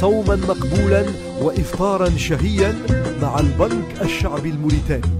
صوما مقبولا وإفطارا شهيا مع البنك الشعبي الموريتاني.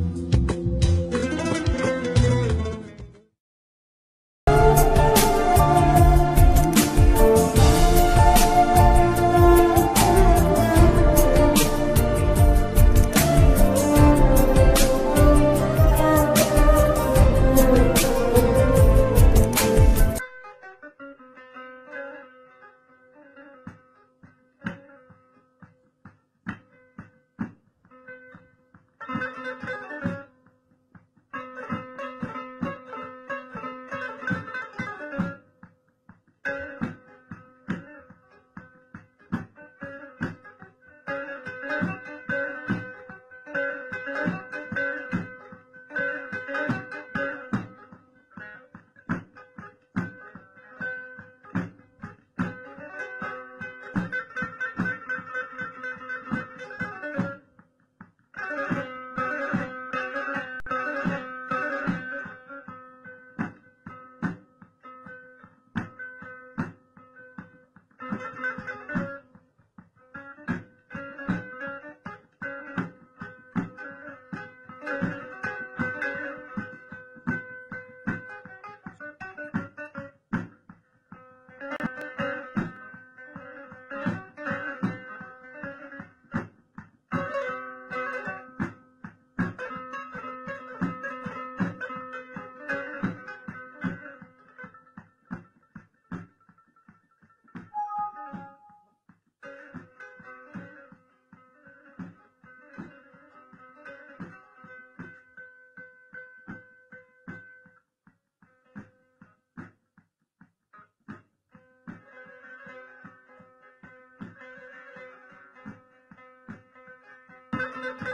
Thank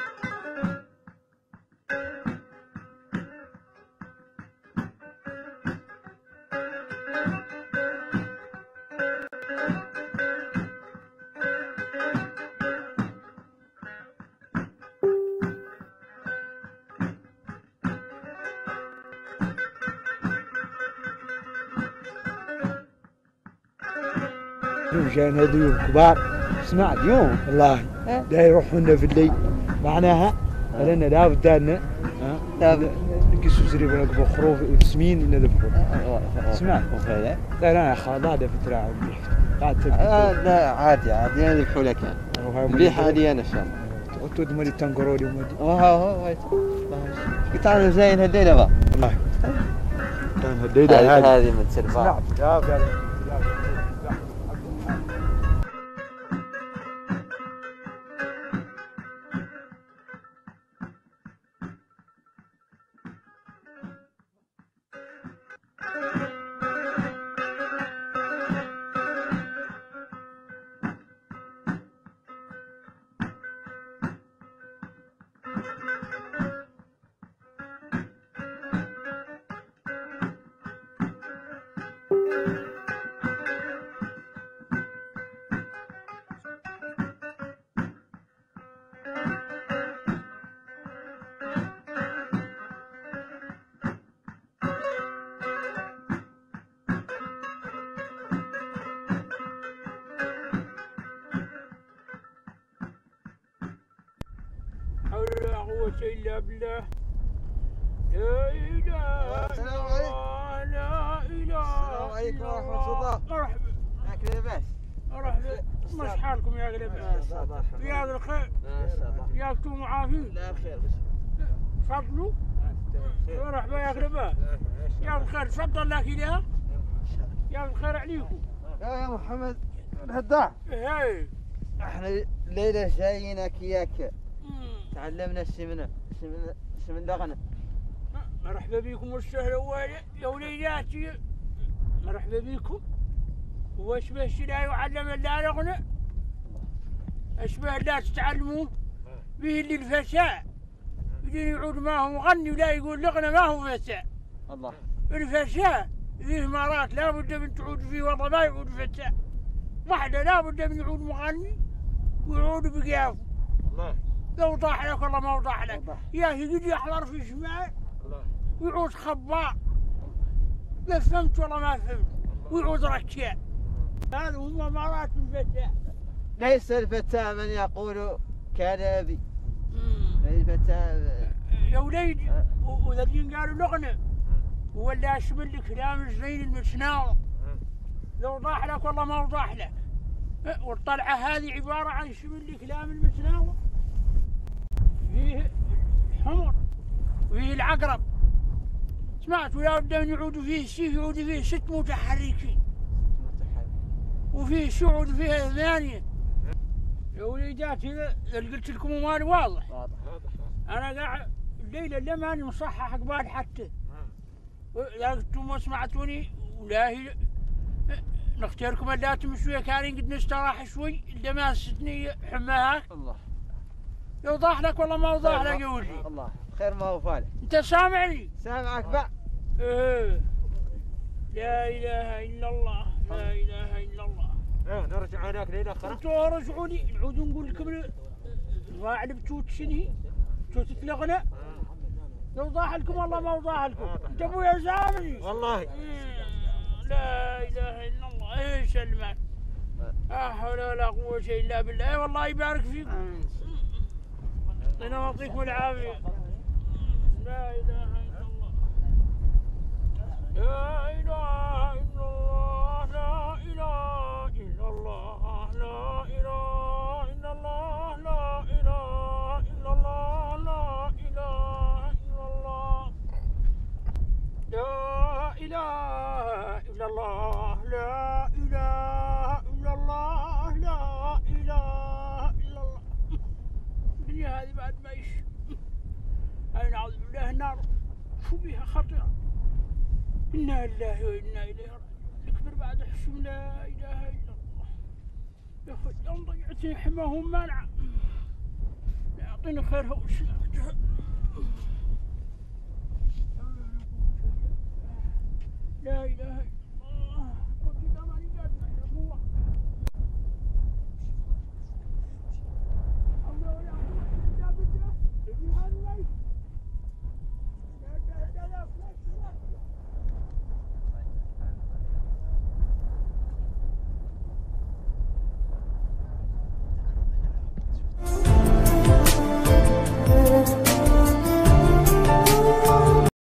you. جايين هذول كبار. اسمع اليوم والله. دا يروحون في الليل. معناها لأن لابد ان نقصوا زريب ونقبوا خروف سمين نذبحوا اسمع. لا لا خلاص هذا فترة قاعد لا عادي عادي. أنا ذبحوا لك مليح عادي أنا إن شاء الله. وتود مالي تنقرولي ومالي. أه آه قلت أنا زين هالليله بقى. والله. هالليله هذه هذه من سرفا قوة إلا بالله لا إله إلا الله لا إله السلام عليكم ورحمة الله. مرحبا لكن لباس مرحبا مش حالكم يا غلبة يا الخير يا أنتم عافين لا بخير تفضلوا مرحبا يا غلبة يا الخير تفضل لك يا يا الخير عليكم يا يا محمد الهداع إحنا ليلة جايينك اياك تعلمنا السمنة السمنة السمن دغنة مرحبا بكم والسهلا يا وليداتي مرحبا بكم. واشبه الشيء لا يعلم الا يغنى اشبه لا تتعلموا؟ به اللي الفساء. يجي يعود ما هو مغني ولا يقول لغنا ما هو فساء. الله. الفساء فيه مرات لا بد من تعود فيه والله ما يعود فساء. واحدة لا بد من يعود مغني ويعود بقيافه الله. لو طاح لك والله ما طاح لك. وضح. يا أخي قد يحضر في شمال ويعود خباء لا فهمت والله ما فهمت. وعذرك يا هذا هم مرات من فتاة ليس الفتى من يقول كان أبي. الفتى يا وليدي وذلين قالوا لغنا ولا أشمل لك كلام الزين المتناوض لو ضاح لك والله ما وضاح لك. والطلعة هذه عبارة عن شمل لك كلام المتناوض فيه الحمر وفيه العقرب. سمعت ولا بد أن يعود فيه السيف يعود فيه ست متحركين. وفيه شعود فيها ثمانية يا وليدات قلت لكم مال واضح. واضح أنا قاعد الليلة اللي ماني مصحح قبال حتى. قلتم ما سمعتوني ولا هي. نختاركم اللاتم شوية كارين قد نستراح شوي. اللي ماستني حماها. الله. يوضح لك والله ما وضح لك يا ولدي؟ الله. خير ما هو فالح. انت سامعني؟ سامعك بقى. إيه. لا إله إلا الله لا إله إلا الله. إيه نرجع هناك لين آخره. أنتوا رجعوا لي نعود نقول لكم الراعي بتوت شنهي توت تلغنا لو ضاح لكم والله ما وضاح لكم؟ انت ابويا سامعني والله. إيه. لا إله إلا الله. إيش المال لا حول ولا قوة إلا بالله. والله يبارك فيكم ربنا يعطيكم العافية. لا إله إلا الله. لا إله بها خطيرة. إنا لله وإنا إليه راجعون. نكبر بعد حشم لا إله إلا الله. يا أخي يوم ضيعتني حماهم مانعة. يعطيني خيرها وسلامتها لا إله إلا